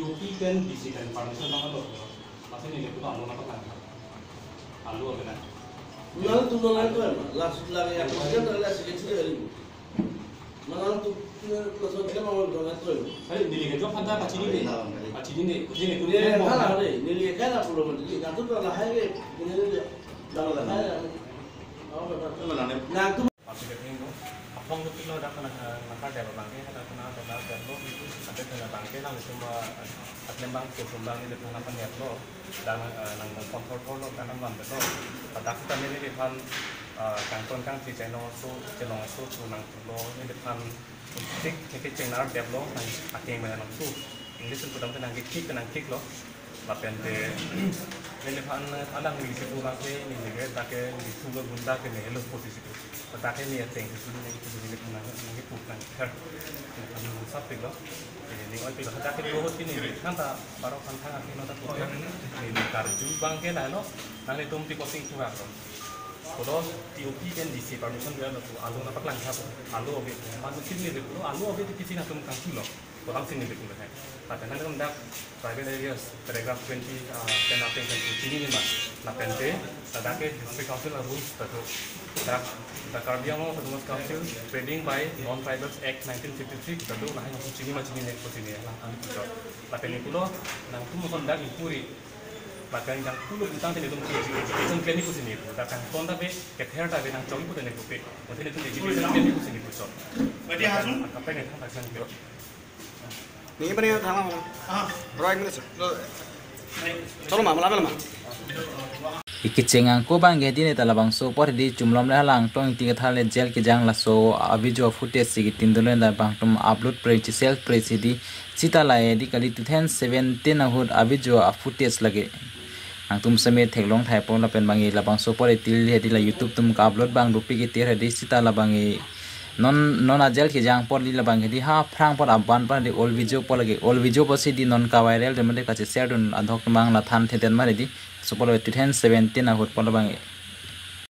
COP 跟 BC 跟 Foundation 那个都合，那些年也不知道弄那个干啥，啊，弄个呢？那都弄那个嘛，那是那个呀，反正那个是个资源。Nah, tu kita kosong kita mahu jual itu. Hei, ni lihat jual tu? apa cini ni? Apa cini ni? Cini tu ni. Kalah ni, ni lihat kalah pulau mandiri. Nah, tu tu lah hari ni. Ini ni dia. Dah lah. Hari ni. Oh, ni. Mana ni? Nah, tu. maka ada bang ini kan kenal kenal dan lo ada dengan bang ini kan cuma ada bang cukup bang ini dengan apa niat lo dan nang kontrol kontrol lo kan nang bang lo pada kita ini di pan kang ton kang si ceno su ceno su tu nang lo ini di pan tik ini ceno dia lo nang ating mana nang su ini sudah tenang kik tenang kik lo lapen de ni kan alang ni si tu nang ni ni ke tak ke ni tu lo bunda ke? Ni lo posisi tu Patake ni ateng tu ni tu ni kan nang nang puk nang ker nang sap pe lo ni oi pe lo patake lo hot ni kan ta baro kan thang aki no ta puk ni ni kar ju bang ke na lo nang ni tum ti ko sing tu lo Kalau TOP kan DC permission dia lo tu alu na paklang kap alu obe masu sini ni lo alu obe ti kisi na tum kang tu lo ko ham sini ni lo hai pada nang kam dak private areas paragraph 20 ten apa yang tu sini ni mas na pente sadake district council rules tu dak the Carbiano Autonomous Council Trading by Non-Tribals Act 1953 tentu lah yang sini macam ini nekot ini lah kami punya. Tapi ini pulo nang tu mungkin dah impuri. Bahkan yang pulo tentang ini tu mungkin education plan ini kusini. Bahkan kon tapi kether tapi nang cogi pun nekot pe. Mungkin itu education plan ini kusini puso. Berarti hasil? Apa yang kita lakukan नहीं को बांगे दिने तलबांग सो पर दी चुमलम ले हलांग तो जेल के जंग लो सो अभी जो फुटेज से तीन दुल दा अपलोड प्रेस सेल प्रेस दी चिता लाए दी कली तू थेन सेवेंटीन अहूर अभी जो फुटेज लगे तुम समय थे लोंग थाई पोन बांगे लबांग सो पर दी यूट्यूब तुम का अपलोड बांग रुपी की तेरह दी चिता लबांगे non non ajel ki jang por li labang di ha phrang por aban par di ol video por lage ol video por si di non ka viral de mate ka che share dun adhok bang la than theten mare di so por 2017 na hud por la bangi